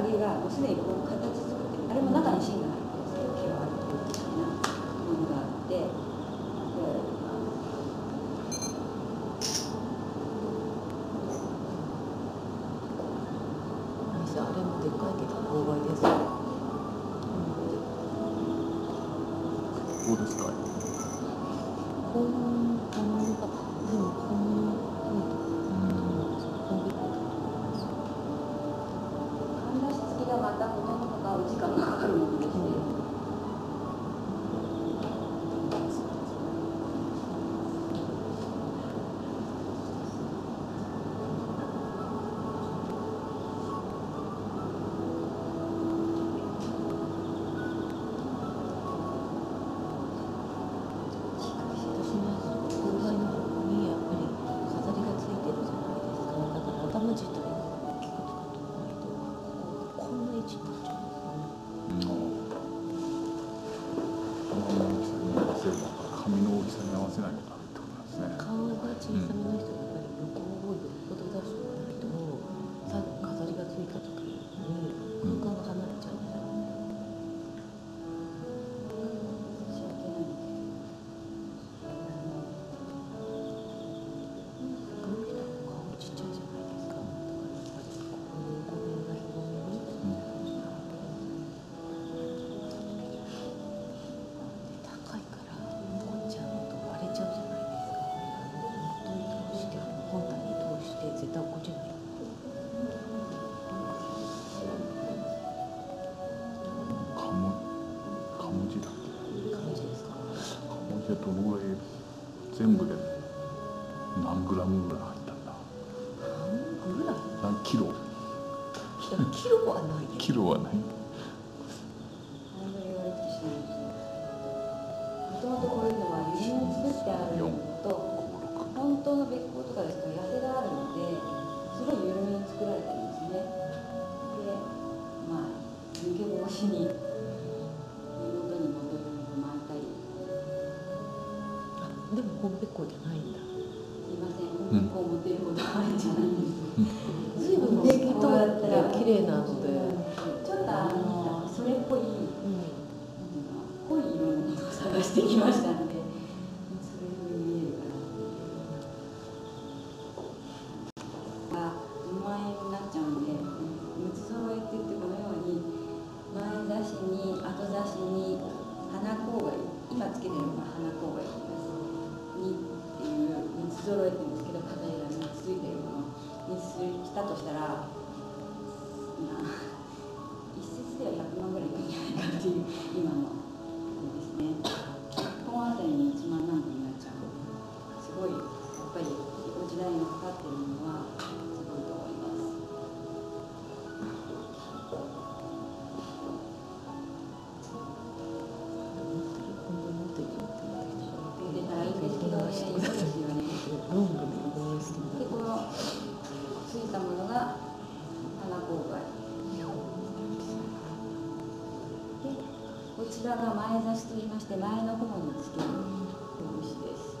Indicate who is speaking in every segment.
Speaker 1: 揚げがもうすでにこう形作ってるあれも中に芯が入ってる毛があるみたいなものがあってで
Speaker 2: あれもでっかいけどです。
Speaker 3: どうですか？
Speaker 2: 絶対落っこちない
Speaker 3: カモカモジだ。っけ
Speaker 2: 感じですか
Speaker 3: カモジはどのぐらい全部で何グラムぐらい入ったんだ？
Speaker 2: 半ぐらい
Speaker 3: 何キロ。
Speaker 2: キロはないよ。
Speaker 3: キロはない
Speaker 1: で
Speaker 2: も本べっこじゃないんだ。
Speaker 1: すいません。本当こう持ってることはあるん。じゃないん。です
Speaker 2: 随分透き通って綺麗なので、
Speaker 1: ちょっとあのそれっぽい
Speaker 2: うん、
Speaker 1: 濃い色のものを探してきましたらまあ一節では100万ぐらいいくんじゃないかっていう今のですね。らが前差しといいまして前の方につける拳です。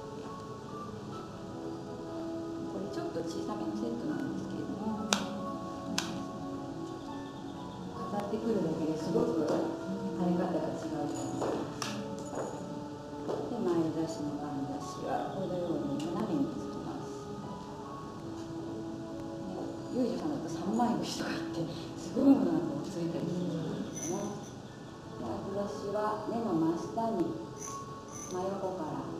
Speaker 1: これちょっと小さめのセットなんですけれども飾ってくるだけですごく生え方が違うと思いますで前差しのかんざしはこのように斜めにつきますユージさんだと三枚串とかってすごいものがこうついたりするんですけども後出しは目の真下に真横から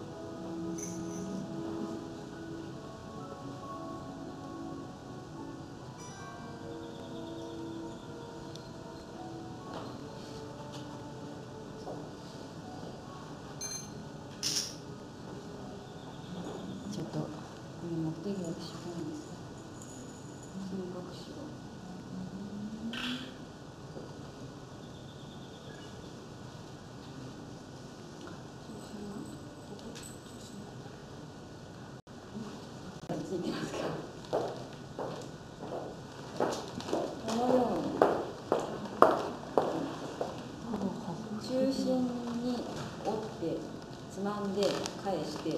Speaker 1: ついてますかこのように中心に折ってつまんで返して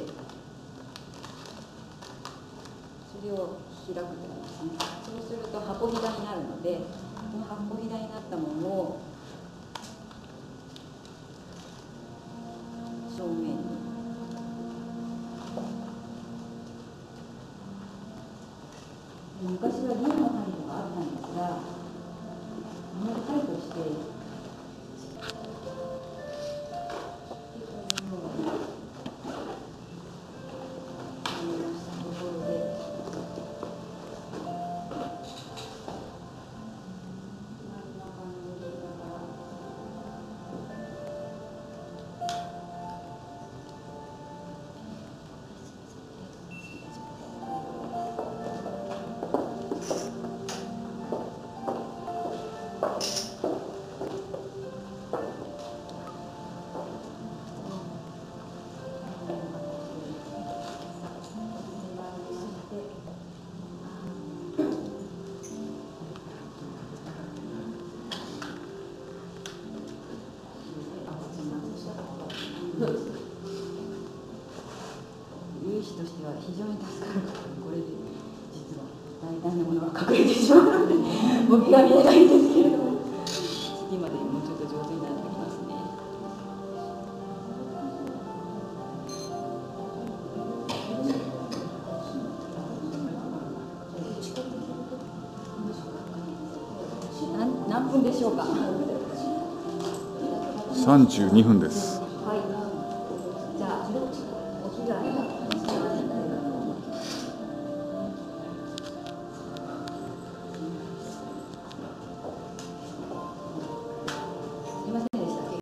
Speaker 1: それを開くというです。ねそうすると箱ひだになるのでこの八方左になったものを正面に昔は銀の針とかあったんですが非常に助かる。これで実は大胆なものが隠れてしまうので帯が見えないんです。と上手になってきますね。何分でしょうか？
Speaker 3: 三十二分です。